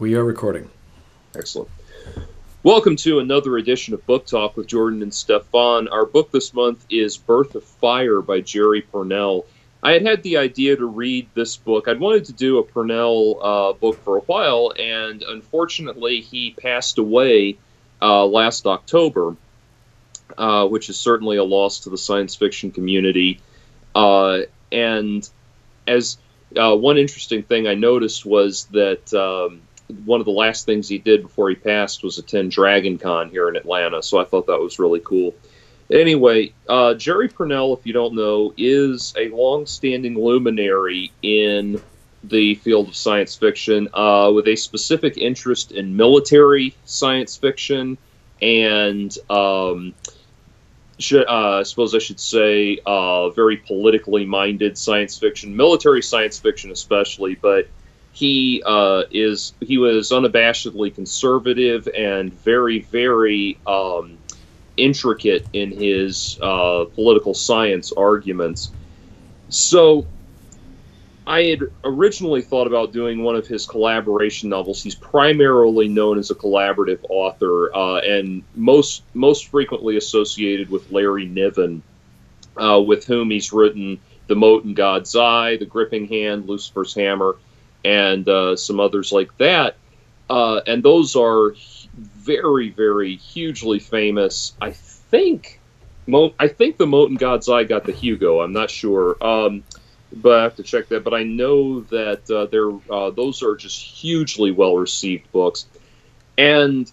We are recording. Excellent. Welcome to another edition of Book Talk with Jordan and Stefan. Our book this month is Birth of Fire by Jerry Pournelle. I had had the idea to read this book. I'd wanted to do a Pournelle uh, book for a while, and unfortunately, he passed away uh, last October, uh, which is certainly a loss to the science fiction community. Uh, and as uh, one interesting thing I noticed was that um, one of the last things he did before he passed was attend Dragon Con here in Atlanta. So I thought that was really cool. Anyway, uh, Jerry Pournelle, if you don't know, is a long-standing luminary in the field of science fiction uh, with a specific interest in military science fiction and um, uh, I suppose I should say uh, very politically minded science fiction, military science fiction especially, but he uh, is he was unabashedly conservative and very very um, intricate in his uh, political science arguments. So I had originally thought about doing one of his collaboration novels. He's primarily known as a collaborative author uh, and most most frequently associated with Larry Niven, uh, with whom he's written The Mote in God's Eye, The Gripping Hand, Lucifer's Hammer, and uh, some others like that. Uh, and those are very, very hugely famous. I think, Mo- I think the Mote in God's Eye got the Hugo. I'm not sure, um, but I have to check that. But I know that uh, they're uh, those are just hugely well received books, and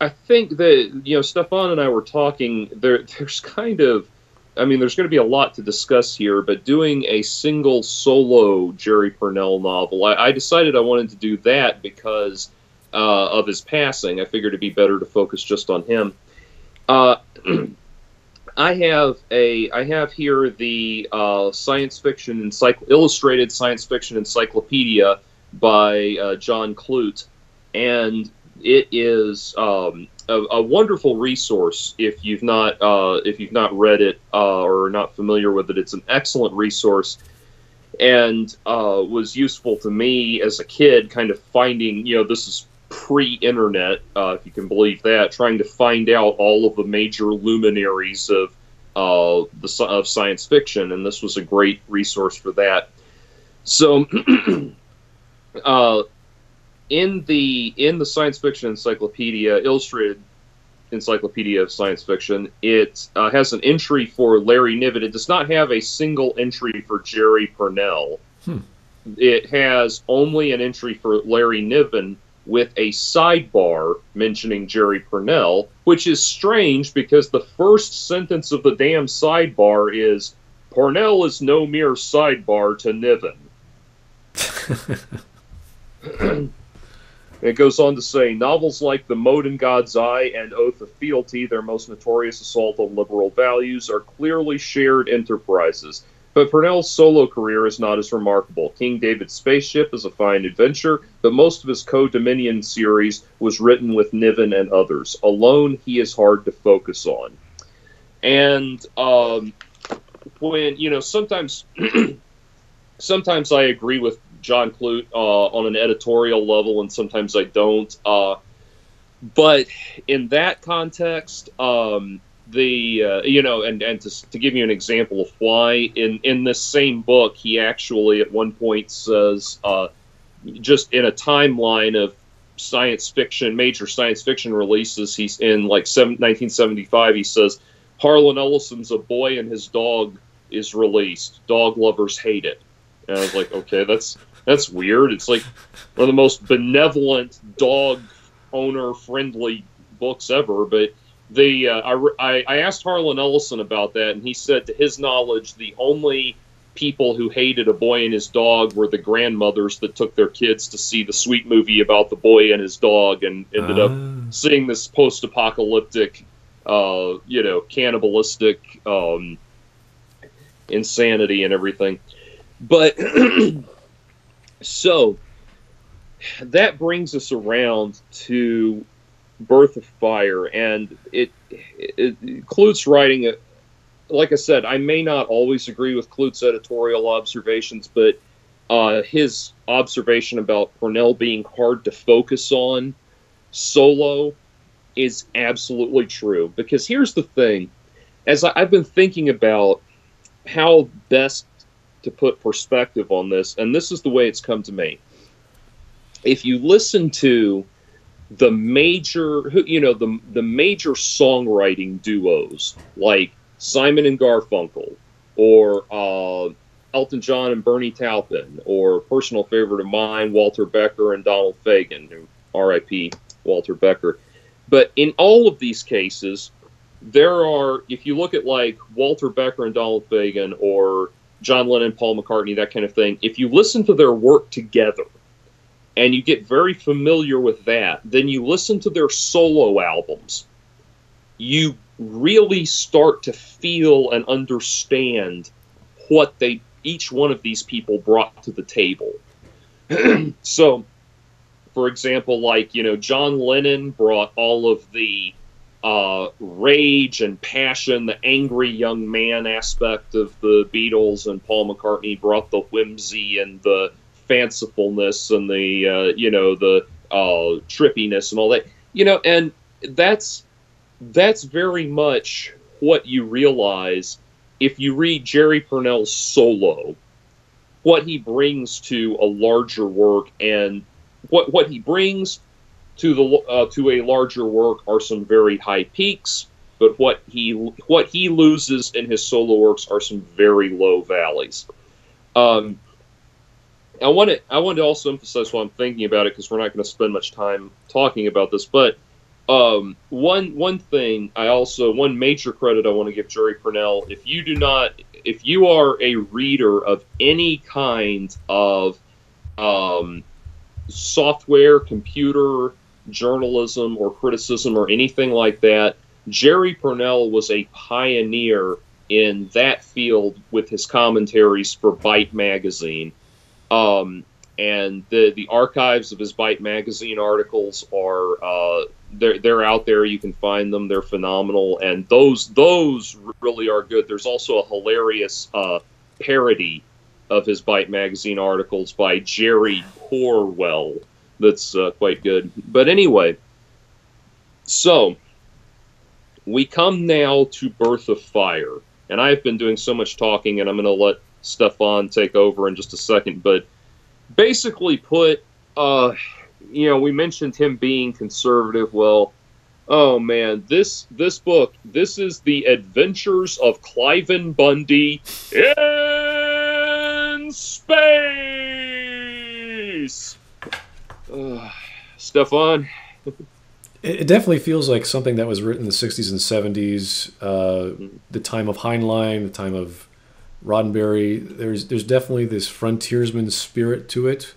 I think that you know Stefan and I were talking. There, there's kind of I mean, there's going to be a lot to discuss here, but doing a single solo Jerry Pournelle novel, I, I decided I wanted to do that because uh, of his passing. I figured it'd be better to focus just on him. Uh, I have a I have here the uh, science fiction encycl- illustrated science fiction encyclopedia by uh, John Clute, and it is um, a, a, wonderful resource if you've not uh, if you've not read it uh, or not familiar with it. It's an excellent resource and uh, was useful to me as a kid, kind of finding you know this is pre-internet, uh, if you can believe that, trying to find out all of the major luminaries of uh, the of science fiction, and this was a great resource for that. So. In the in the science fiction encyclopedia, illustrated encyclopedia of science fiction, it uh, has an entry for Larry Niven. It does not have a single entry for Jerry Pournelle. Hmm. It has only an entry for Larry Niven with a sidebar mentioning Jerry Pournelle, which is strange because the first sentence of the damn sidebar is Pournelle is no mere sidebar to Niven. It goes on to say novels like The Mote in God's Eye and Oath of Fealty, their most notorious assault on liberal values, are clearly shared enterprises. But Pournelle's solo career is not as remarkable. King David's Spaceship is a fine adventure, but most of his Co Dominion series was written with Niven and others. Alone, he is hard to focus on. And um, when, you know, sometimes. sometimes I agree with John Clute uh, on an editorial level, and sometimes I don't. Uh, but in that context, um, the uh, you know, and and to, to give you an example of why, in in this same book, he actually at one point says, uh, just in a timeline of science fiction, major science fiction releases, he's in like seven, 1975. He says Harlan Ellison's A Boy and His Dog is released. Dog lovers hate it. And I was like, okay, that's that's weird. It's like one of the most benevolent dog owner friendly books ever. But the uh, I, I asked Harlan Ellison about that, and he said, to his knowledge, the only people who hated a boy and his dog were the grandmothers that took their kids to see the sweet movie about the boy and his dog, and ended up ah. seeing this post-apocalyptic, uh, you know, cannibalistic um, insanity and everything. But So that brings us around to Birth of Fire, and it, it, it Clute's writing it. Like I said, I may not always agree with Clute's editorial observations, but uh, his observation about Pournelle being hard to focus on solo is absolutely true. Because here's the thing as I, I've been thinking about how best to put perspective on this, and this is the way it's come to me. If you listen to the major, you know, the the major songwriting duos like Simon and Garfunkel, or uh, Elton John and Bernie Taupin, or personal favorite of mine, Walter Becker and Donald Fagen, R.I.P. Walter Becker. But in all of these cases, there are, if you look at like Walter Becker and Donald Fagen, or John Lennon, Paul McCartney, that kind of thing, if you listen to their work together and you get very familiar with that, then you listen to their solo albums, you really start to feel and understand what they each one of these people brought to the table. so, for example, like you know, John Lennon brought all of the uh, rage and passion, the angry young man aspect of the Beatles, and Paul McCartney brought the whimsy and the fancifulness and the uh, you know the uh, trippiness and all that. You know, and that's that's very much what you realize if you read Jerry Pournelle's solo, what he brings to a larger work and what what he brings to the uh, to a larger work are some very high peaks, but what he what he loses in his solo works are some very low valleys. Um, I want to I want to also emphasize while I'm thinking about it because we're not going to spend much time talking about this, but um, one one thing I also one major credit I want to give Jerry Pournelle. If you do not, if you are a reader of any kind of um, software, computer, journalism or criticism or anything like that. Jerry Pournelle was a pioneer in that field with his commentaries for Byte magazine. Um, and the the archives of his Byte magazine articles are uh, they're they're out there. You can find them. They're phenomenal, and those those really are good. There's also a hilarious uh, parody of his Byte magazine articles by Jerry Corwell that's uh, quite good. But anyway, so we come now to Birth of Fire, and I've been doing so much talking, and I'm going to let Stefan take over in just a second. But basically, put, uh, you know, we mentioned him being conservative. Well, oh man, this this book, this is the Adventures of Cliven Bundy in space. Uh, Stefan? It definitely feels like something that was written in the 60s and 70s, uh, mm-hmm. the time of Heinlein, the time of Roddenberry. There's there's definitely this frontiersman spirit to it,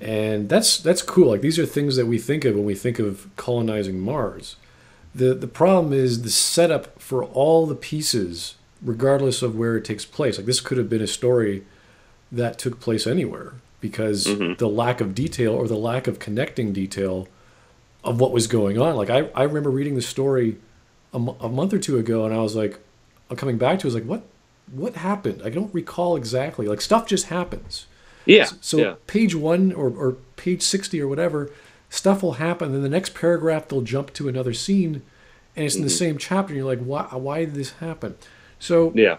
and that's that's cool. Like these are things that we think of when we think of colonizing Mars. the The problem is the setup for all the pieces, regardless of where it takes place. Like this could have been a story that took place anywhere because mm-hmm. the lack of detail or the lack of connecting detail of what was going on. Like I, I remember reading the story a, m- a month or two ago, and I was like, I'm coming back to, it, I was like, what, what happened? I don't recall exactly. Like stuff just happens. Yeah. So, so yeah. page one or, or page sixty or whatever, stuff will happen. Then the next paragraph they'll jump to another scene, and it's in mm-hmm. the same chapter. And you're like, why? Why did this happen? So yeah.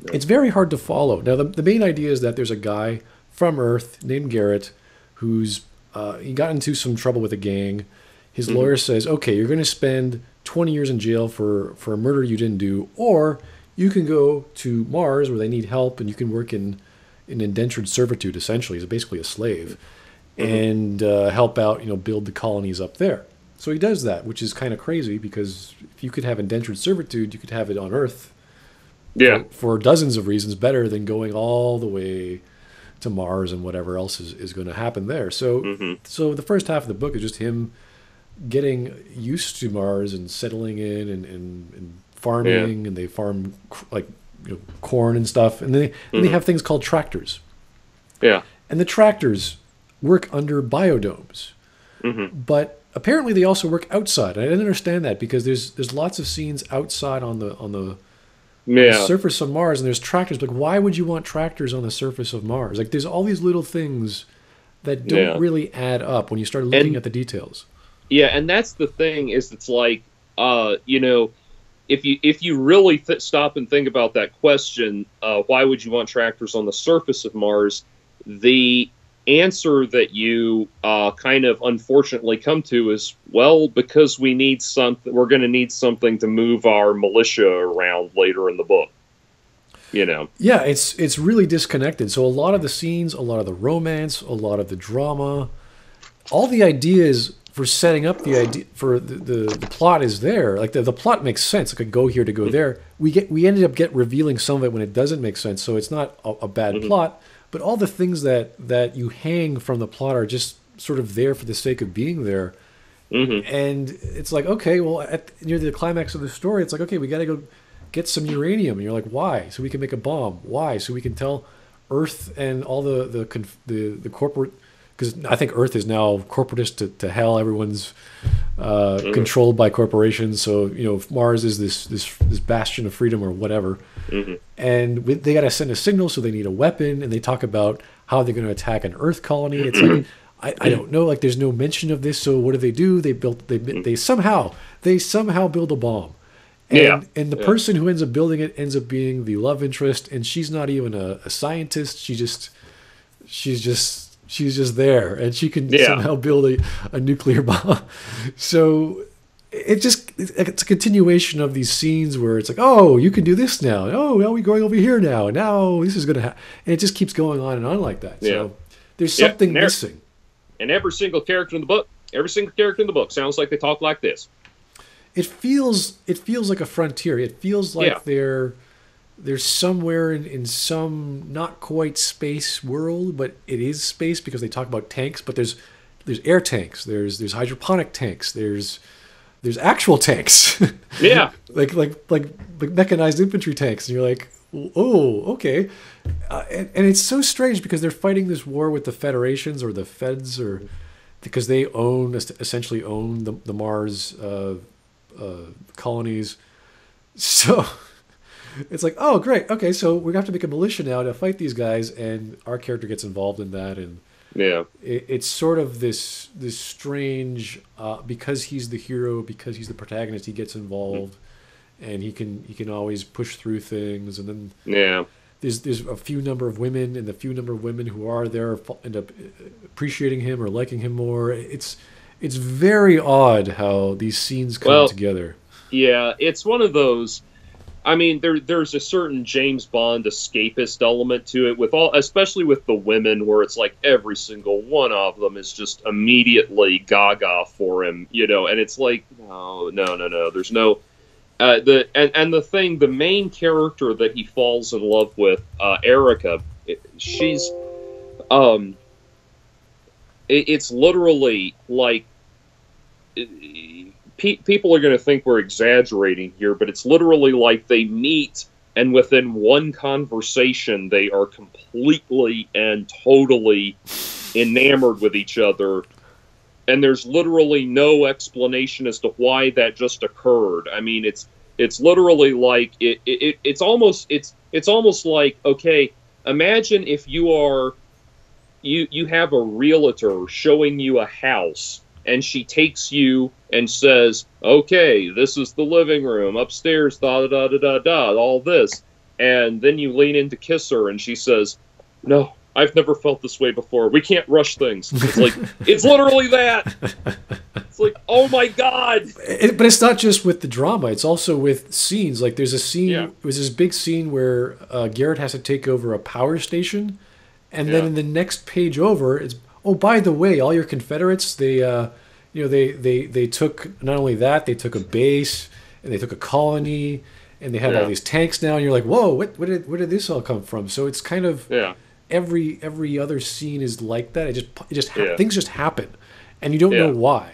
yeah. It's very hard to follow. Now, the, the main idea is that there's a guy from Earth named Garrett, who's uh, he got into some trouble with a gang. His mm-hmm. lawyer says, "Okay, you're going to spend 20 years in jail for for a murder you didn't do, or you can go to Mars where they need help, and you can work in in indentured servitude. Essentially, he's basically a slave, mm-hmm. and uh, help out. You know, build the colonies up there." So he does that, which is kind of crazy because if you could have indentured servitude, you could have it on Earth. Yeah. For, for dozens of reasons, better than going all the way to Mars and whatever else is, is going to happen there. So mm-hmm. so the first half of the book is just him getting used to Mars and settling in and, and, and farming, yeah. and they farm like you know, corn and stuff, and they mm-hmm. they have things called tractors. Yeah, and the tractors work under biodomes, mm-hmm. but apparently they also work outside. I didn't understand that because there's there's lots of scenes outside on the on the Yeah. surface of Mars and there's tractors. Like, why would you want tractors on the surface of Mars? Like, there's all these little things that don't Yeah. really add up when you start looking And- at the details. Yeah, and that's the thing is it's like uh, you know, if you if you really th- stop and think about that question, uh, why would you want tractors on the surface of Mars? The answer that you uh, kind of unfortunately come to is well because we need something. We're going to need something to move our militia around later in the book. You know. Yeah, it's it's really disconnected. So a lot of the scenes, a lot of the romance, a lot of the drama, all the ideas for setting up the idea for the, the, the plot is there. Like the, the plot makes sense. Like a go here to go there. We get we ended up get revealing some of it when it doesn't make sense. So it's not a, a bad plot, but all the things that that you hang from the plot are just sort of there for the sake of being there. hmm And it's like, okay, well, at near the climax of the story, it's like, okay, we got to go get some uranium, and you're like, why? So we can make a bomb. Why? So we can tell Earth and all the the the, the corporate, because I think Earth is now corporatist to, to hell. Everyone's uh, controlled by corporations. So you know, Mars is this this this bastion of freedom or whatever. Hmm And we, they got to send a signal, so they need a weapon, and they talk about how they're going to attack an Earth colony. It's like I, I don't know, like there's no mention of this. So what do they do? They built they they somehow they somehow build a bomb. And, Yeah. and the Yeah. person who ends up building it ends up being the love interest, and she's not even a, a scientist. She just she's just she's just there, and she can Yeah. somehow build a, a nuclear bomb. So it just it's a continuation of these scenes where it's like, oh, you can do this now. Oh, now we're going over here now. And now this is gonna happen. And it just keeps going on and on like that. Yeah. So there's Yeah, something and there- missing. And every single character in the book, every single character in the book sounds like they talk like this. It feels it feels like a frontier. It feels like Yeah. they're they're somewhere in, in some not quite space world, but it is space because they talk about tanks. But there's there's air tanks. There's there's hydroponic tanks. There's there's actual tanks. Yeah. like like like like mechanized infantry tanks, and you're like, oh, okay. Uh, and, and it's so strange because they're fighting this war with the federations or the feds, or because they own essentially own the the Mars uh, uh, colonies. So it's like, oh, great, okay, so we have to make a militia now to fight these guys, and our character gets involved in that, and Yeah. it, it's sort of this this strange uh, because he's the hero because he's the protagonist he gets involved and he can he can always push through things and then Yeah. there's there's a few number of women and the few number of women who are there end up uh, appreciating him or liking him more it's it's very odd how these scenes come Well, together Yeah, it's one of those. I mean, there there's a certain James Bond escapist element to it, with all, especially with the women, where it's like every single one of them is just immediately gaga for him, you know, and it's like, no, no, no, no. There's no. Uh, the and, and the thing, the main character that he falls in love with, uh, Erica, she's, um, it, it's literally like pe- people are going to think we're exaggerating here, but it's literally like they meet and within one conversation they are completely and totally enamored with each other. And there's literally no explanation as to why that just occurred. I mean it's it's literally like it, it, it it's almost it's it's almost like okay imagine if you are you you have a realtor showing you a house and she takes you and says, "Okay, this is the living room upstairs." Da da da da da. All this, and then you lean in to kiss her, and she says, "No, I've never felt this way before. We can't rush things." It's like it's literally that. It's like, oh my god. It, but it's not just with the drama; it's also with scenes. Like there's a scene. Yeah. There's this big scene where uh, Garrett has to take over a power station, and then in the next page over, it's oh by the way, all your Confederates they, uh, you know, they they they took not only that they took a base and they took a colony and they have all these tanks now, and you're like, whoa, what where did where did this all come from? So it's kind of Yeah, every every other scene is like that. It just it just ha- Yeah. things just happen, and you don't know why,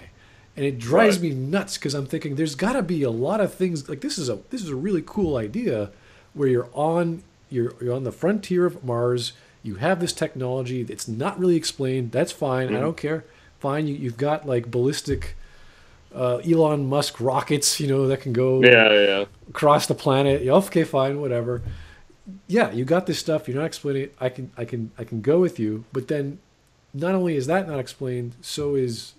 and it drives Right. me nuts because I'm thinking there's got to be a lot of things like this is a this is a really cool idea where you're on you're you're on the frontier of Mars. You have this technology. It's not really explained. That's fine. I Mhm. don't care. Fine. You, you've got like ballistic uh, Elon Musk rockets, you know, that can go Yeah, yeah. across the planet. Yeah, okay, fine, whatever. Yeah, you got this stuff. You're not explaining it. I can, I can, I can go with you. But then, not only is that not explained, so is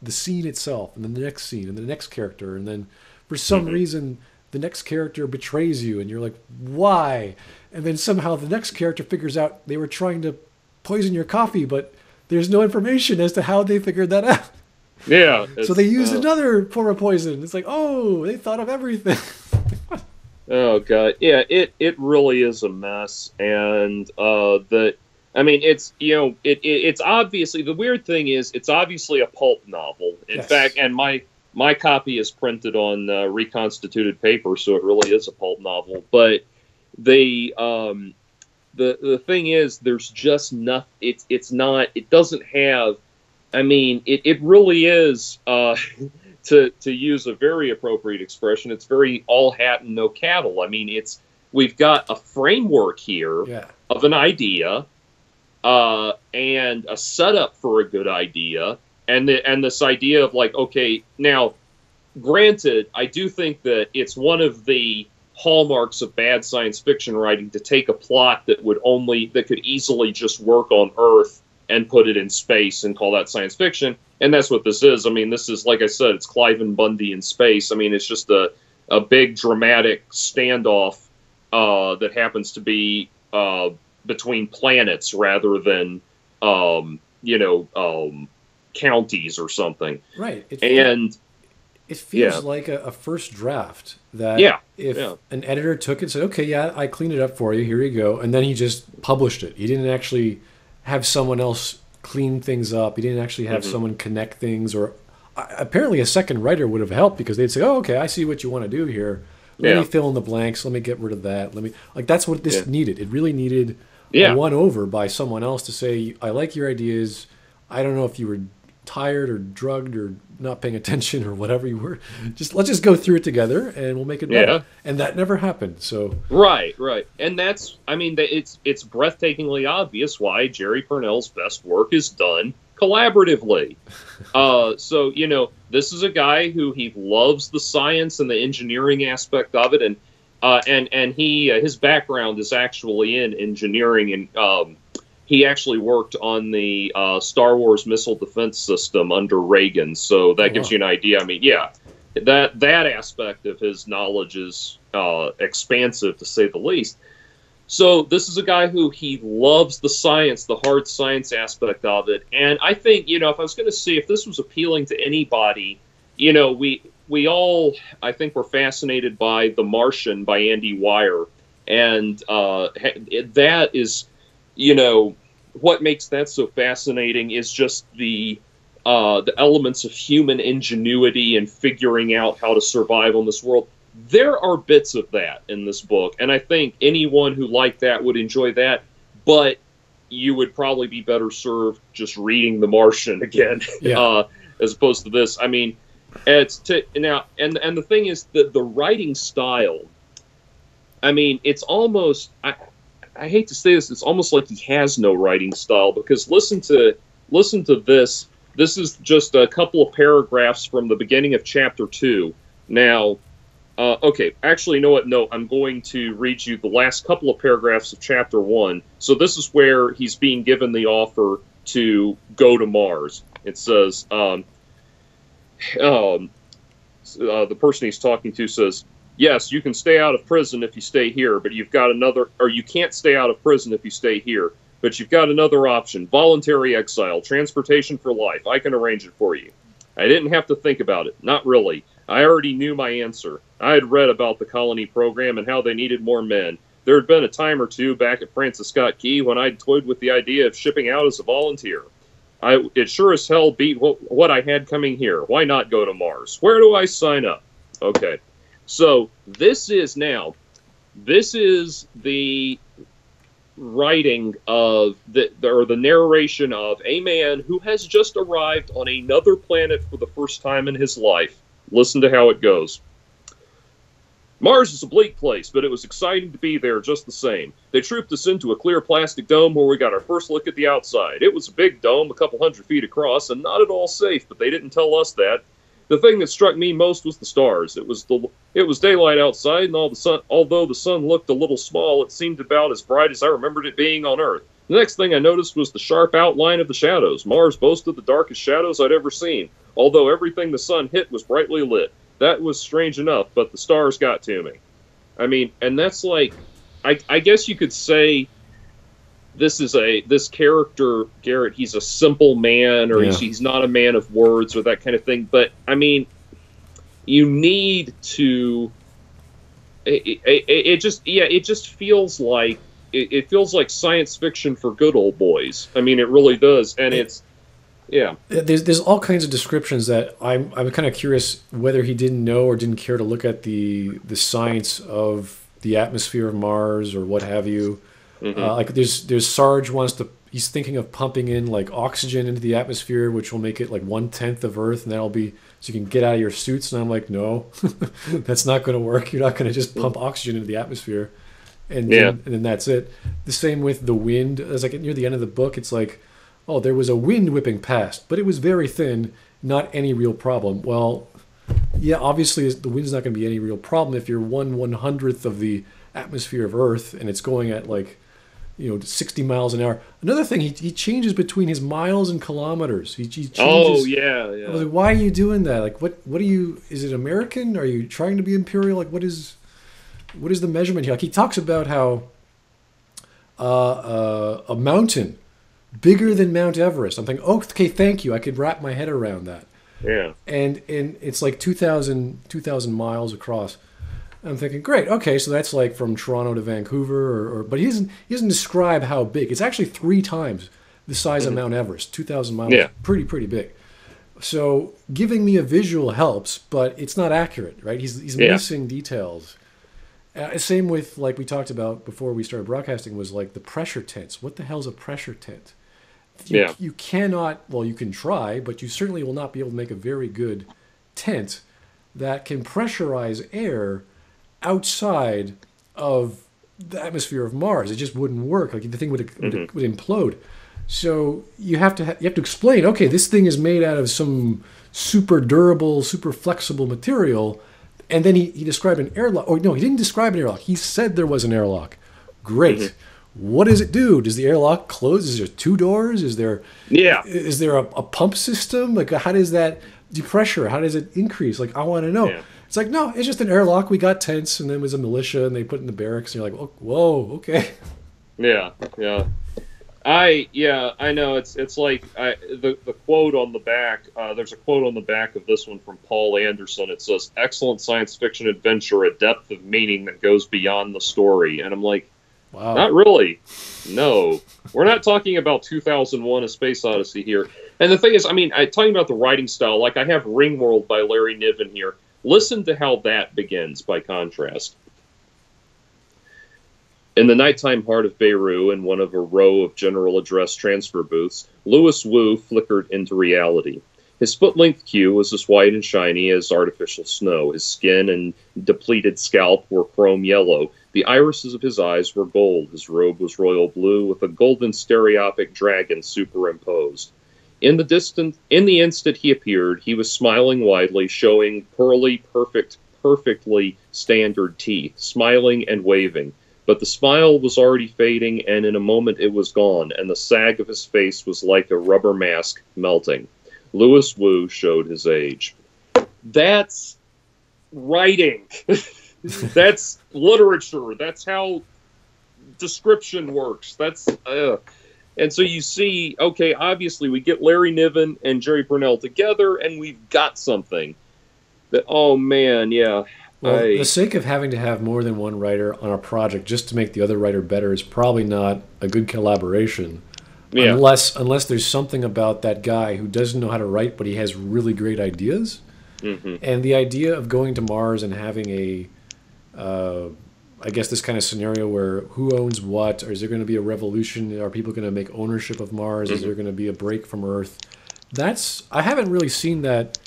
the scene itself, and then the next scene, and the next character, and then for some Mhm. reason the next character betrays you, and you're like, why? And then somehow the next character figures out they were trying to poison your coffee, but there's no information as to how they figured that out. Yeah. So they used uh, another form of poison. It's like, oh, they thought of everything. Oh god, yeah, it it really is a mess, and uh, the, I mean, it's you know, it, it it's obviously the weird thing is it's obviously a pulp novel. In Yes. fact, and my my copy is printed on uh, reconstituted paper, so it really is a pulp novel. But the um, the the thing is, there's just nothing. It's it's not. It doesn't have. I mean, it, it really is. Uh, to to use a very appropriate expression, it's very all hat and no cattle. I mean, it's we've got a framework here yeah. of an idea, uh, and a setup for a good idea, and the, and this idea of like, okay, now, granted, I do think that it's one of the hallmarks of bad science fiction writing to take a plot that would only that could easily just work on Earth and put it in space and call that science fiction. And that's what this is. I mean, this is like I said, it's Cliven Bundy in space. I mean, it's just a a big dramatic standoff uh, that happens to be uh, between planets rather than um, you know um, counties or something. Right. It, And it feels yeah. like a, a first draft that Yeah, if yeah. an editor took it and said, okay, yeah, I cleaned it up for you, here you go. And then he just published it. He didn't actually have someone else clean things up. He didn't actually have Mhm. someone connect things or uh, apparently a second writer would have helped because they'd say, oh, okay, I see what you want to do here. Let Yeah. me fill in the blanks. Let me get rid of that. Let me like that's what this Yeah. needed. It really needed Yeah. a one over by someone else to say, I like your ideas. I don't know if you were tired or drugged or not paying attention or whatever you were. Just let's just go through it together and we'll make it better. Yeah. And that never happened. So Right, right, and that's I mean it's it's breathtakingly obvious why Jerry Pournelle's best work is done collaboratively. uh, so you know this is a guy who he loves the science and the engineering aspect of it, and uh, and and he uh, his background is actually in engineering, and um, he actually worked on the uh, Star Wars missile defense system under Reagan. So that Oh, gives wow. you an idea. I mean, yeah, that that aspect of his knowledge is uh, expansive to say the least. So this is a guy who he loves the science, the hard science aspect of it, and I think you know if I was going to see if this was appealing to anybody, you know we we all I think were fascinated by The Martian by Andy Weir, and uh, that is you know what makes that so fascinating is just the uh, the elements of human ingenuity and figuring out how to survive on this world. There are bits of that in this book, and I think anyone who liked that would enjoy that. But you would probably be better served just reading The Martian again, Yeah. uh, as opposed to this. I mean, it's to now, and and the thing is that the writing style. I mean, it's almost. I, I hate to say this. It's almost like he has no writing style because listen to listen to this. This is just a couple of paragraphs from the beginning of chapter two. Now, uh, okay, actually, you know what? No, I'm going to read you the last couple of paragraphs of chapter one. So this is where he's being given the offer to go to Mars. It says, um, um, uh, the person he's talking to says, "Yes, you can stay out of prison if you stay here, but you've got another, or you can't stay out of prison if you stay here." But you've got another option voluntary exile, transportation for life. I can arrange it for you. I didn't have to think about it. Not really. I already knew my answer. I had read about the colony program and how they needed more men. There had been a time or two back at Francis Scott Key when I'd toyed with the idea of shipping out as a volunteer. I, it sure as hell beat what, what I had coming here. Why not go to Mars? Where do I sign up? Okay. So this is now, this is the writing of the or the narration of a man who has just arrived on another planet for the first time in his life. Listen to how it goes. Mars is a bleak place, but it was exciting to be there just the same. They trooped us into a clear plastic dome where we got our first look at the outside. It was a big dome, a couple hundred feet across, and not at all safe, but they didn't tell us that. The thing that struck me most was the stars. It was the it was daylight outside, and all the sun. Although the sun looked a little small, it seemed about as bright as I remembered it being on Earth. The next thing I noticed was the sharp outline of the shadows. Mars boasted the darkest shadows I'd ever seen, although everything the sun hit was brightly lit. That was strange enough, but the stars got to me. I mean, and that's like, I, I guess you could say this is a this character Garrett. He's a simple man, or Yeah. he's, he's not a man of words, or that kind of thing. But I mean, you need to. It, it, it just yeah, it just feels like it, it feels like science fiction for good old boys. I mean, it really does, and it's yeah. There's there's all kinds of descriptions that I'm I'm kind of curious whether he didn't know or didn't care to look at the the science of the atmosphere of Mars or what have you. Uh, like there's there's Sarge wants to he's thinking of pumping in like oxygen into the atmosphere, which will make it like one tenth of Earth, and that'll be so you can get out of your suits. And I'm like, no, that's not going to work. You're not going to just pump oxygen into the atmosphere, and Yeah. then, and then that's it. The same with the wind. It's like near the end of the book, it's like, oh, there was a wind whipping past, but it was very thin, not any real problem. Well, yeah, obviously the wind's not going to be any real problem if you're one one hundredth of the atmosphere of Earth and it's going at like, you know, sixty miles an hour. Another thing, he, he changes between his miles and kilometers. He, he changes. Oh yeah, I was yeah. like, why are you doing that? Like, what what are you? Is it American? Are you trying to be imperial? Like, what is what is the measurement here? Like, he talks about how uh, uh, a mountain bigger than Mount Everest. I'm thinking, oh, okay, thank you. I could wrap my head around that Yeah. and and it's like 2000, 2,000 miles across. I'm thinking, great, okay, so that's like from Toronto to Vancouver, or, or but he doesn't he doesn't describe how big. It's actually three times the size of Mount Everest, two thousand miles. Yeah. pretty pretty big. So giving me a visual helps, but it's not accurate, right? He's he's Yeah. missing details. Uh, same with like we talked about before we started broadcasting was like the pressure tents. What the hell's a pressure tent? You, Yeah. you cannot. Well, you can try, but you certainly will not be able to make a very good tent that can pressurize air outside of the atmosphere of Mars. It just wouldn't work. Like the thing would mm-hmm. would, would implode. So you have to ha- you have to explain. Okay, this thing is made out of some super durable, super flexible material, and then he, he described an airlock. Oh no, he didn't describe an airlock. He said there was an airlock. Great. Mm-hmm. What does it do? Does the airlock close? Is there two doors? Is there Yeah. is there a, a pump system? Like, how does that depressure? How does it increase? Like, I want to know. Yeah. It's like, no, it's just an airlock. We got tents, and then it was a militia, and they put in the barracks. And you're like, oh, whoa, okay. Yeah, yeah. I yeah, I know. It's it's like I the the quote on the back. Uh, there's a quote on the back of this one from Poul Anderson. It says, "Excellent science fiction adventure, a depth of meaning that goes beyond the story." And I'm like, Wow. not really. No, we're not talking about 2001: A Space Odyssey here. And the thing is, I mean, I talking about the writing style. Like I have Ringworld by Larry Niven here. Listen to how that begins. By contrast. In the nighttime heart of Beirut, in one of a row of general address transfer booths, Louis Wu flickered into reality. His foot length queue was as white and shiny as artificial snow. His skin and depleted scalp were chrome yellow. The irises of his eyes were gold. His robe was royal blue with a golden stereopic dragon superimposed. In the in the instant he appeared, he was smiling widely, showing pearly, perfect, perfectly standard teeth, smiling and waving. But the smile was already fading, and in a moment it was gone, and the sag of his face was like a rubber mask melting. Louis Wu showed his age. That's writing. That's literature. That's how description works. That's uh. And so you see, okay, obviously we get Larry Niven and Jerry Pournelle together, and we've got something. That oh man, yeah. Well, I- the sake of having to have more than one writer on a project just to make the other writer better is probably not a good collaboration. Yeah. Unless unless there's something about that guy who doesn't know how to write, but he has really great ideas. hmm And the idea of going to Mars and having a, uh, I guess this kind of scenario where who owns what? Or is there going to be a revolution? Are people going to make ownership of Mars? Is there going to be a break from Earth? That's I haven't really seen that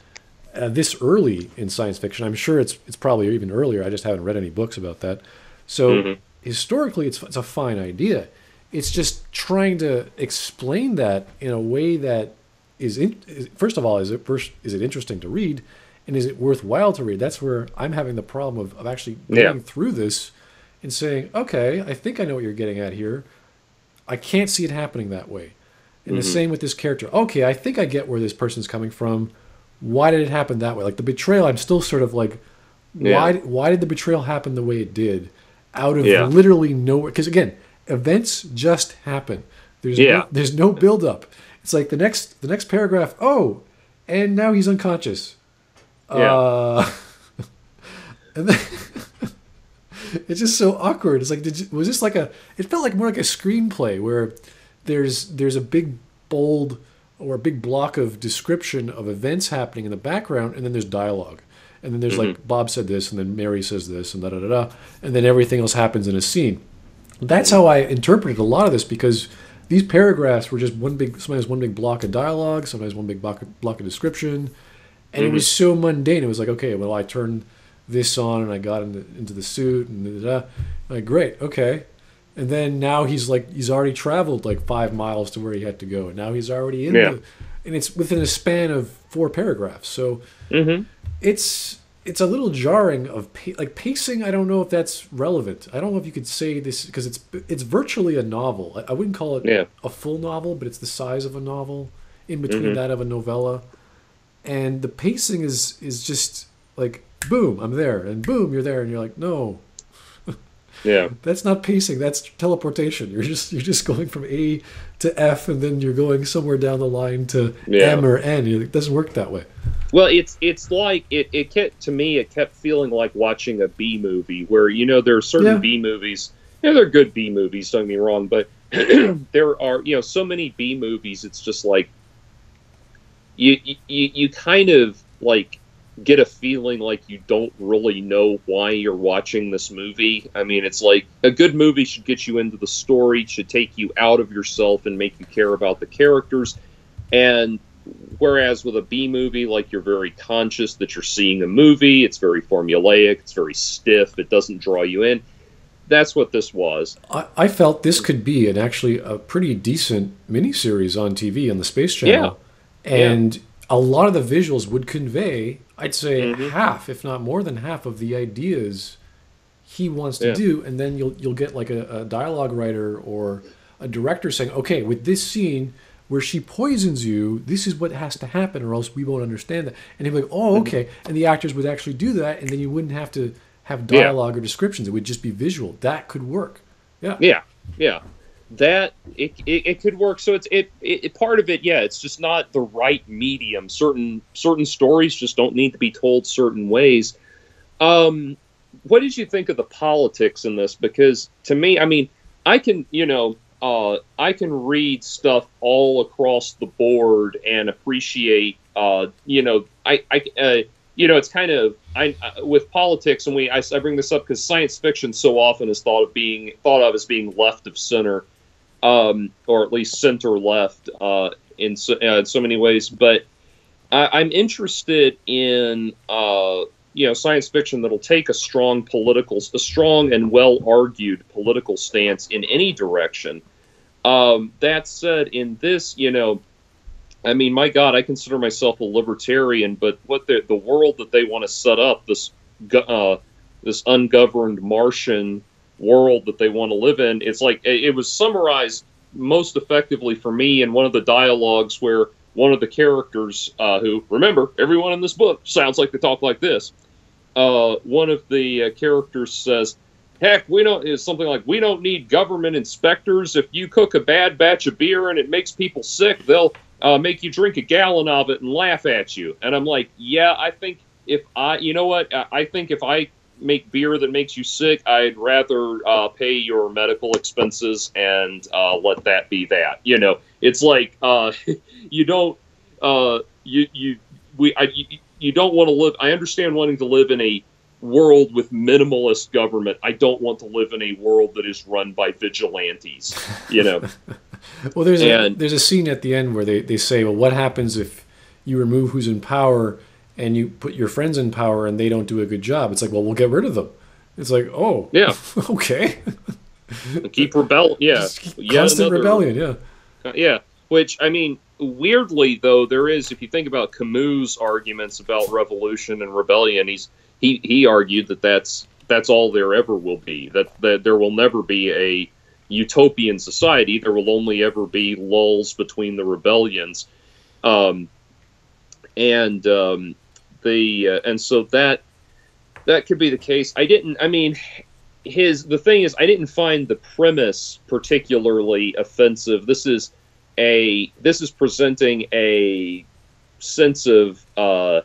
uh, this early in science fiction. I'm sure it's it's probably even earlier. I just haven't read any books about that. So Mhm. historically, it's it's a fine idea. It's just trying to explain that in a way that is, in, is first of all is it first is it interesting to read, and is it worthwhile to read? That's where I'm having the problem of, of actually going Yeah. through this and saying, okay, I think I know what you're getting at here. I can't see it happening that way. And the same with this character. Okay, I think I get where this person's coming from. Why did it happen that way? Like the betrayal, I'm still sort of like, why? Yeah. Why did the betrayal happen the way it did? Out of Yeah. literally nowhere. Because again, events just happen. There's Yeah. no, there's no build up. It's like the next the next paragraph. Oh, and now he's unconscious. Yeah. Uh, and then it's just so awkward. It's like, did you, was this like a? It felt like more like a screenplay where there's there's a big bold or a big block of description of events happening in the background, and then there's dialogue, and then there's like mm-hmm. Bob said this, and then Mary says this, and da da da da, and then everything else happens in a scene. That's how I interpreted a lot of this because these paragraphs were just one big, sometimes one big block of dialogue, sometimes one big block of, block of description, and it was mm-hmm. so mundane. It was like, okay, well, I turned this on and I got into, into the suit and da, da, da. like, great, okay. And then now he's like, he's already traveled like five miles to where he had to go, and now he's already in Yeah. the, and it's within a span of four paragraphs. So Mm-hmm. it's it's a little jarring of pa- like pacing. I don't know if that's relevant. I don't know if you could say this because it's it's virtually a novel. I, I wouldn't call it Yeah. a full novel, but it's the size of a novel in between Mhm. that of a novella. And the pacing is is just like boom, I'm there, and boom, you're there, and you're like, no, Yeah. that's not pacing. That's teleportation. You're just you're just going from A to F, and then you're going somewhere down the line to Yeah. M or N. It doesn't work that way. Well, it's it's like it, it kept to me. It kept feeling like watching a B movie, where you know there are certain Yeah. B movies. Yeah, they're good B movies. Don't get me wrong, but there are you know so many B movies. It's just like you you you kind of like get a feeling like you don't really know why you're watching this movie. I mean, it's like a good movie should get you into the story, should take you out of yourself and make you care about the characters. And whereas with a B movie, like you're very conscious that you're seeing a movie, it's very formulaic, it's very stiff, it doesn't draw you in. That's what this was. I, I felt this could be an actually a pretty decent miniseries on TV on the Space Channel, and a lot of the visuals would convey, I'd say, Mhm. half, if not more than half, of the ideas he wants to Yeah. do, and then you'll you'll get like a, a dialogue writer or a director saying, okay, with this scene where she poisons you, this is what has to happen, or else we won't understand that. And he'd be like, oh, Mm-hmm. okay, and the actors would actually do that, and then you wouldn't have to have Yeah. dialogue or descriptions; it would just be visual. That could work. Yeah. Yeah, yeah. That it, it, it could work. So it's it, it part of it. Yeah, it's just not the right medium. Certain certain stories just don't need to be told certain ways. Um, what did you think of the politics in this? Because to me, I mean, I can you know uh, I can read stuff all across the board and appreciate uh, you know I I uh, you know it's kind of I with politics and we I, I bring this up because science fiction so often is thought of being thought of as being left of center um, or at least center left uh, in so, uh, in so many ways. But I, I'm interested in uh, you know science fiction that'll take a strong political a strong and well argued political stance in any direction. Um, that said in this you know I mean, my God, I consider myself a libertarian, but what the the world that they want to set up this uh, this ungoverned Martian world that they want to live in, it's like it, was summarized most effectively for me in one of the dialogues where one of the characters, uh, who remember everyone in this book sounds like they talk like this. Uh, one of the uh, characters says, "Heck, we don't." Is something like, "We don't need government inspectors. If you cook a bad batch of beer and it makes people sick, they'll." uh, make you drink a gallon of it and laugh at you. And I'm like, yeah, I think if I, you know what, I think if I make beer that makes you sick, I'd rather uh, pay your medical expenses and uh, let that be that. You know, it's like uh, you don't, uh, you you we I, you, you don't want to live. I understand wanting to live in a world with minimalist government. I don't want to live in a world that is run by vigilantes. You know. Well, there's a there's a scene at the end where they, they say, well, what happens if you remove who's in power and you put your friends in power and they don't do a good job? It's like, well, we'll get rid of them. It's like, oh, Yeah. okay, keep rebel. Yeah, constant another- rebellion. Yeah, Uh, yeah. Which I mean, weirdly though, there is if you think about Camus' arguments about revolution and rebellion, he's he he argued that that's that's all there ever will be. That that there will never be a utopian society. There will only ever be lulls between the rebellions, um, and um, the uh, and so that that could be the case. I didn't. I mean, his the thing is, I didn't find the premise particularly offensive. This is a this is presenting a sense of uh,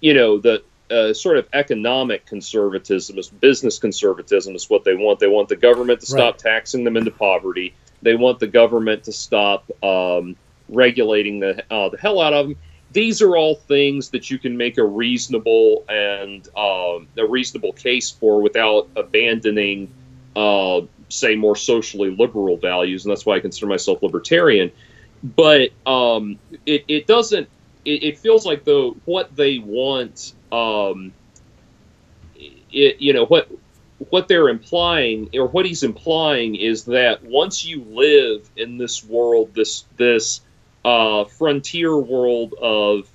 you know the uh, sort of economic conservatism, is business conservatism is what they want. They want the government to stop right. taxing them into poverty. They want the government to stop um, regulating the uh, the hell out of them. These are all things that you can make a reasonable and um, a reasonable case for without abandoning, uh, say, more socially liberal values, and that's why I consider myself libertarian. But um, it, it doesn't. It, it feels like though what they want um, it, you know what what they're implying or what he's implying is that once you live in this world this this uh, frontier world of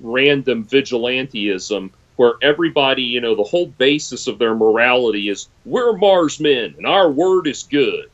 random vigilanteism where everybody you know the whole basis of their morality is we're Marsmen and our word is good.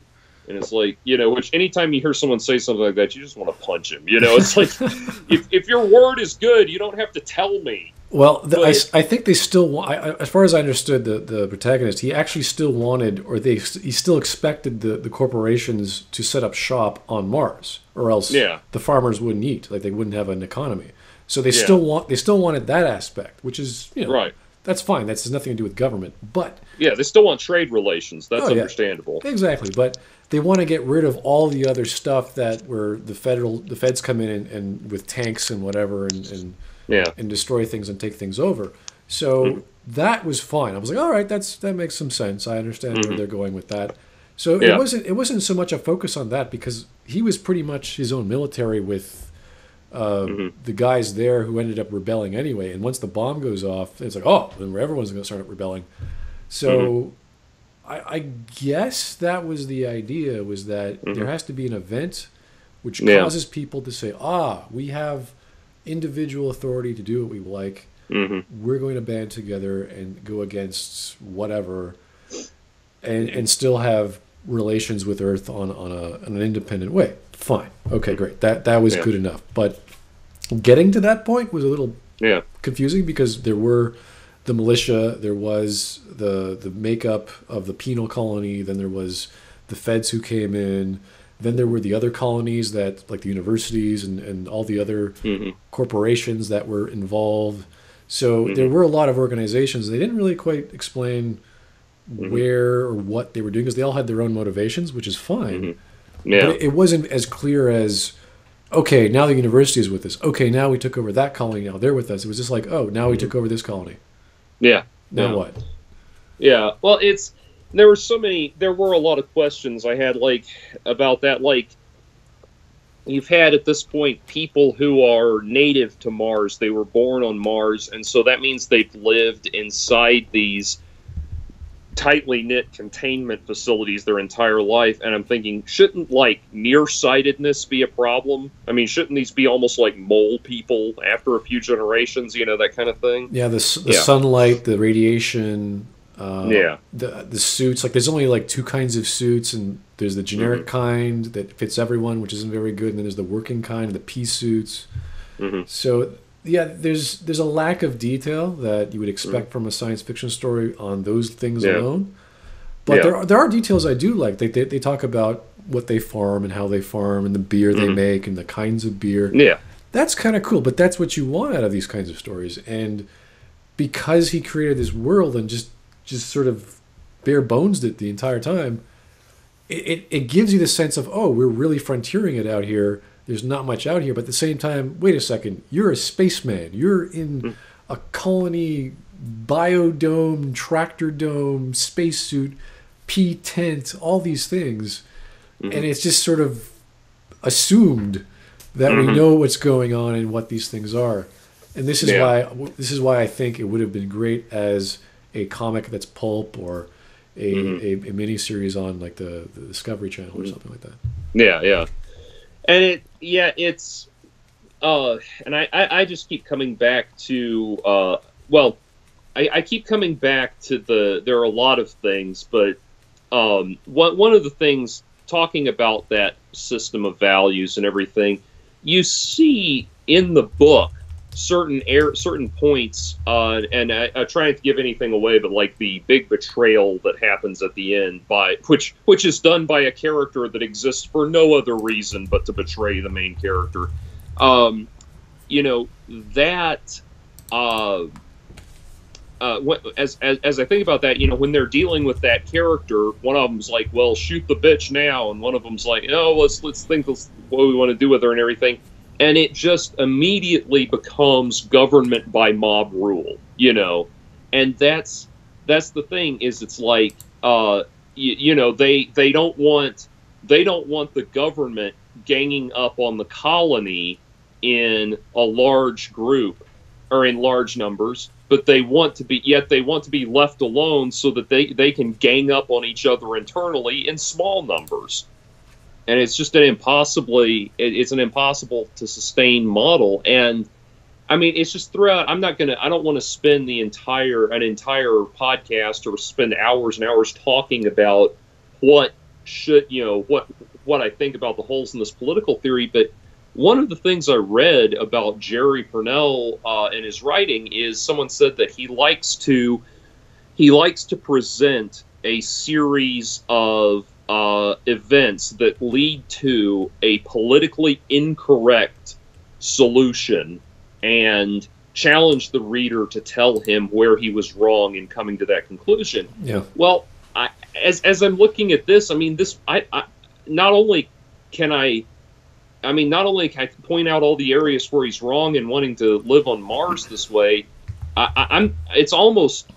And it's like you know which anytime you hear someone say something like that you just want to punch him you know? It's like if, if your word is good you don't have to tell me well, the, I, I think they still, I, as far as I understood the, the protagonist, he actually still wanted, or they he still expected the, the corporations to set up shop on Mars, or else yeah. the farmers wouldn't eat, like they wouldn't have an economy. So they yeah. still want, they still wanted that aspect, which is, you know, right. That's fine. That has nothing to do with government, but yeah, they still want trade relations. That's oh, yeah. understandable. Exactly, but they want to get rid of all the other stuff that where the federal, the feds come in and, and with tanks and whatever and, and yeah. and destroy things and take things over. So mm-hmm. that was fine. I was like, all right, that's that makes some sense. I understand mm-hmm. where they're going with that. So yeah. it wasn't it wasn't so much a focus on that because he was pretty much his own military with uh, mm-hmm. the guys there who ended up rebelling anyway. And once the bomb goes off, it's like, oh, then everyone's going to start rebelling. So mm-hmm. I, I, guess that was the idea was that there mm-hmm. has to be an event which yeah. causes people to say, ah, we have individual authority to do what we like. Mm-hmm. We're going to band together and go against whatever, and and still have relations with Earth on on, a, on an independent way. Fine, okay, great. That that was yeah. good enough. But getting to that point was a little yeah confusing because there were the militia, there was the the makeup of the penal colony, then there was the feds who came in then there were the other colonies that, like the universities and, and all the other mm-hmm. corporations that were involved. So mm-hmm. there were a lot of organizations. They didn't really quite explain mm-hmm. where or what they were doing because they all had their own motivations, which is fine. Mm-hmm. Yeah. But it, wasn't as clear as, okay, now the university is with us. Okay, now we took over that colony. Now they're with us. It was just like, oh, now we mm-hmm. took over this colony. Yeah. Now yeah. what? Yeah. Well, it's there were so many there were a lot of questions i had like about that like you've had at this point people who are native to mars. They were born on mars and so that means they've lived inside these tightly knit containment facilities their entire life and i'm thinking shouldn't like nearsightedness be a problem? I mean shouldn't these be almost like mole people after a few generations you know that kind of thing? Yeah the, the yeah. sunlight the radiation uh, yeah. The the suits like there's only like two kinds of suits, and there's the generic mm-hmm. kind that fits everyone, which isn't very good, and then there's the working kind, of the pea suits. Mm-hmm. So yeah, there's there's a lack of detail that you would expect mm-hmm. from a science fiction story on those things yeah. alone. But yeah. there are, there are details I do like. They, they they talk about what they farm and how they farm and the beer they mm-hmm. make and the kinds of beer. Yeah. That's kind of cool, but that's what you want out of these kinds of stories. And because he created this world and just just sort of bare bones it the entire time, it, it, it gives you the sense of, oh, we're really frontiering it out here. There's not much out here. But at the same time, wait a second, you're a spaceman. You're in mm. a colony biodome, tractor dome, spacesuit, P tent, all these things. Mm-hmm. And it's just sort of assumed that mm-hmm. we know what's going on and what these things are. And this is yeah. why this is why I think it would have been great as a comic that's pulp or a, mm-hmm. a, a mini series on like the, the Discovery Channel or mm-hmm. something like that. Yeah, yeah. and it yeah it's uh and I, I i just keep coming back to uh well I, I keep coming back to the there are a lot of things but um one one of the things talking about that system of values and everything you see in the book certain air certain points uh, and I, I try not to give anything away but like the big betrayal that happens at the end by which which is done by a character that exists for no other reason but to betray the main character um, you know that uh, uh, as, as, as I think about that, you know, when they're dealing with that character, one of them's like, "Well, shoot the bitch now," and one of them's like, "Oh, let's let's think what we want to do with her and everything." And it just immediately becomes government by mob rule you know? And that's that's the thing is it's like uh you, you know they they don't want they don't want the government ganging up on the colony in a large group or in large numbers but they want to be yet they want to be left alone so that they they can gang up on each other internally in small numbers and it's just an impossibly it's an impossible to sustain model. And i mean it's just throughout i'm not gonna i don't want to spend the entire an entire podcast or spend hours and hours talking about what should you know what what i think about the holes in this political theory. But one of the things i read about Jerry Pournelle uh, in his writing is someone said that he likes to he likes to present a series of uh, events that lead to a politically incorrect solution and challenge the reader to tell him where he was wrong in coming to that conclusion. Yeah. Well, I, as as I'm looking at this, I mean, this I, I not only can I. I mean, not only can I point out all the areas where he's wrong in wanting to live on Mars this way, I, I, I'm. It's almost,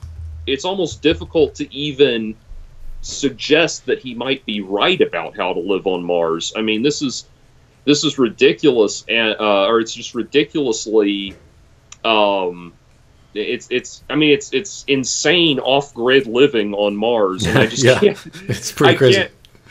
it's almost difficult to even suggest that he might be right about how to live on Mars. I mean, this is this is ridiculous, and uh, or it's just ridiculously. Um, it's it's I mean it's it's insane off grid living on Mars, and I just yeah, can't. It's pretty I crazy.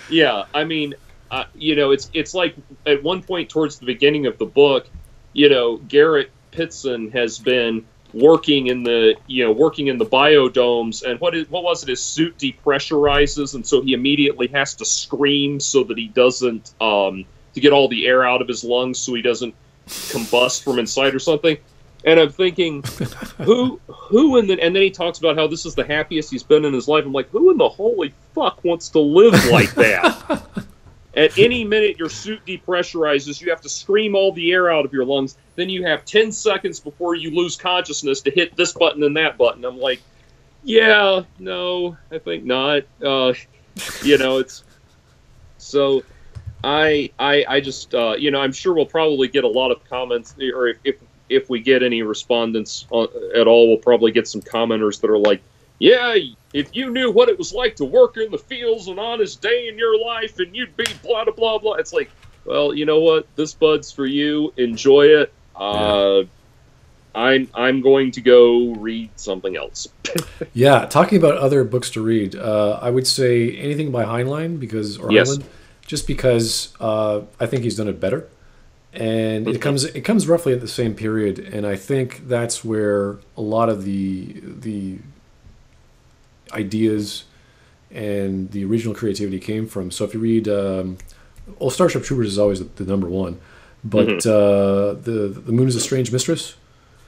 Yeah, I mean, uh, you know, it's it's like at one point towards the beginning of the book, you know, Garrett Pittston has been working in the you know working in the biodomes and what is what was it his suit depressurizes and so he immediately has to scream so that he doesn't um to get all the air out of his lungs so he doesn't combust from inside or something. And i'm thinking who who in the and then he talks about how this is the happiest he's been in his life. I'm like who in the holy fuck wants to live like that at any minute your suit depressurizes you have to scream all the air out of your lungs. Then you have 10 seconds before you lose consciousness to hit this button and that button. I'm like yeah no i think not. Uh, you know it's so i i i just uh, you know i'm sure we'll probably get a lot of comments or if if, if we get any respondents on, at all we'll probably get some commenters that are like yeah, if you knew what it was like to work in the fields an honest day in your life and you'd be blah, blah, blah, blah. It's like, well, you know what? This bud's for you. Enjoy it. Uh, I'm, I'm going to go read something else. yeah, talking about other books to read, uh, I would say anything by Heinlein because or Yes. Heinlein, just because uh, I think he's done it better, and it comes it comes roughly at the same period, and I think that's where a lot of the the ideas and the original creativity came from. So if you read, um, well, Starship Troopers is always the, the number one, but uh, the the Moon is a Strange Mistress.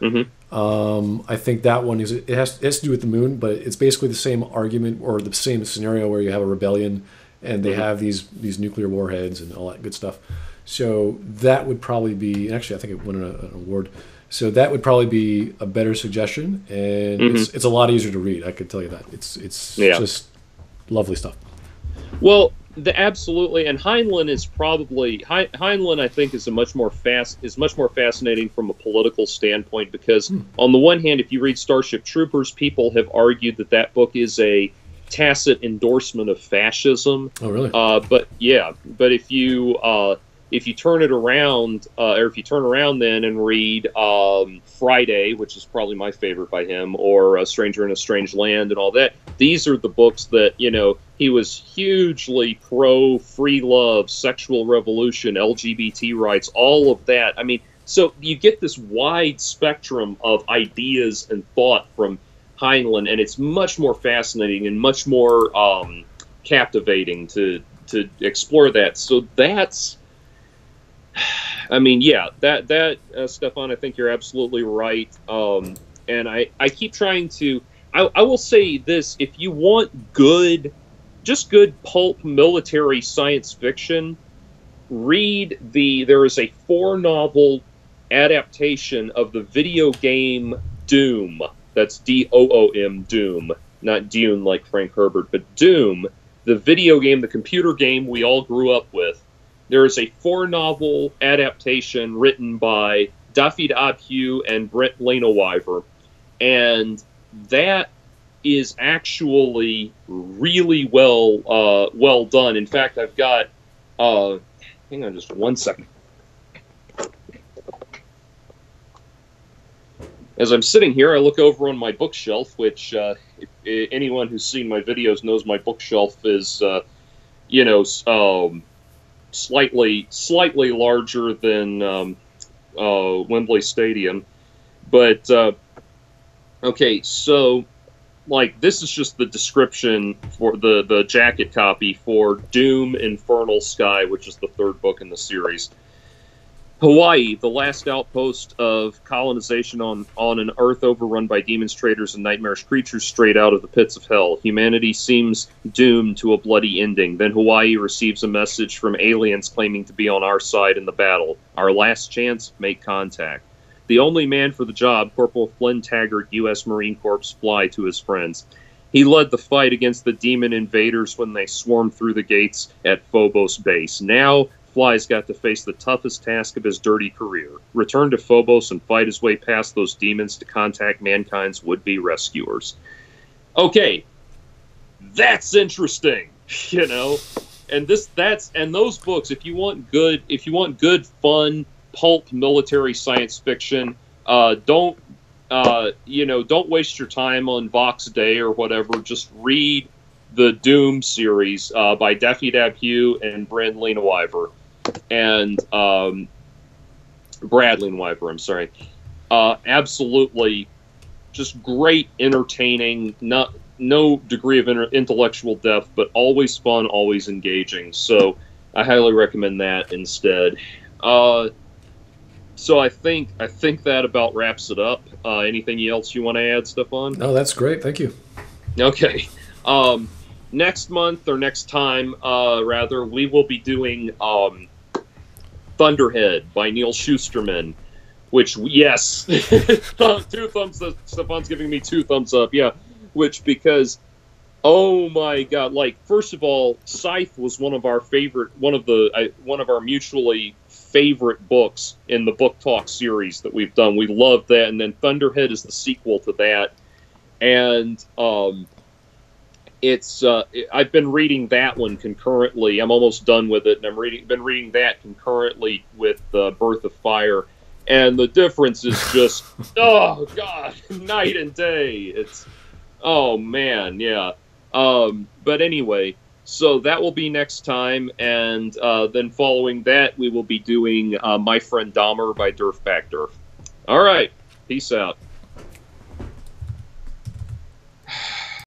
Mhm. Um, I think that one is it has, it has to do with the moon, but it's basically the same argument or the same scenario where you have a rebellion and they Mhm. have these these nuclear warheads and all that good stuff. So that would probably be actually I think it won an, an award. So that would probably be a better suggestion, and it's, it's a lot easier to read. I could tell you that it's it's Yeah. just lovely stuff. Well, the absolutely, and Heinlein is probably Hein- Heinlein. I think is a much more fast is much more fascinating from a political standpoint because on the one hand, if you read Starship Troopers, people have argued that that book is a tacit endorsement of fascism. Oh really? Uh, but yeah, but if you uh, if you turn it around, uh, or if you turn around then and read um, Friday, which is probably my favorite by him, or A Stranger in a Strange Land and all that, these are the books that, you know, he was hugely pro free love, sexual revolution, LGBT rights, all of that. I mean, so you get this wide spectrum of ideas and thought from Heinlein, and it's much more fascinating and much more um, captivating to to explore that. So that's I mean, yeah, that that uh, Stefan, I think you're absolutely right. Um, and I I keep trying to. I, I will say this: if you want good, just good pulp military science fiction, read the. There is a four novel adaptation of the video game Doom. That's D O O M Doom, not Dune like Frank Herbert, but Doom, the video game, the computer game we all grew up with there is a four novel adaptation written by Dafydd Ab Hugh and Brent Linaweaver, and that is actually really well uh, well done. In fact, I've got uh, hang on just one second. As I'm sitting here, I look over on my bookshelf, which uh, if, if anyone who's seen my videos knows my bookshelf is, uh, you know, um, slightly slightly larger than um, uh, Wembley Stadium. But uh, okay, so like this is just the description for the the jacket copy for Doom Infernal Sky, which is the third book in the series. Hawaii, the last outpost of colonization on, on an Earth overrun by demons, traitors, and nightmarish creatures straight out of the pits of hell. Humanity seems doomed to a bloody ending. Then Hawaii receives a message from aliens claiming to be on our side in the battle. Our last chance, make contact. The only man for the job, Corporal Flynn Taggart, U.S. Marine Corps, fly to his friends. He led the fight against the demon invaders when they swarmed through the gates at Phobos base. Now Fly's got to face the toughest task of his dirty career return to Phobos and fight his way past those demons to contact mankind's would be rescuers. Okay, that's interesting, you know? And this that's and those books if you want good if you want good fun pulp military science fiction uh, don't uh, you know don't waste your time on Vox Day or whatever just read the Doom series uh, by Dafydd Ab Hugh and Brent Linaweaver and um, Brad Linaweaver. I'm sorry. Uh, absolutely, just great, entertaining. Not no degree of inter- intellectual depth, but always fun, always engaging. So I highly recommend that instead. Uh, so I think I think that about wraps it up. Uh, anything else you want to add, Stefan? No, that's great. Thank you. Okay. Um, next month or next time, uh, rather, we will be doing um, Thunderhead by Neal Shusterman, which yes, two thumbs. Up. Stefan's giving me two thumbs up. Yeah, which because oh my god, like first of all, Scythe was one of our favorite, one of the I, one of our mutually favorite books in the book talk series that we've done. We love that, and then Thunderhead is the sequel to that, and um, it's uh, I've been reading that one concurrently. I'm almost done with it, and I'm reading been reading that concurrently with uh, Birth of Fire, and the difference is just oh god, night and day. It's oh man, yeah. Um, but anyway, so that will be next time, and uh, then following that, we will be doing uh, My Friend Dahmer by Derf Backderf. All right, peace out.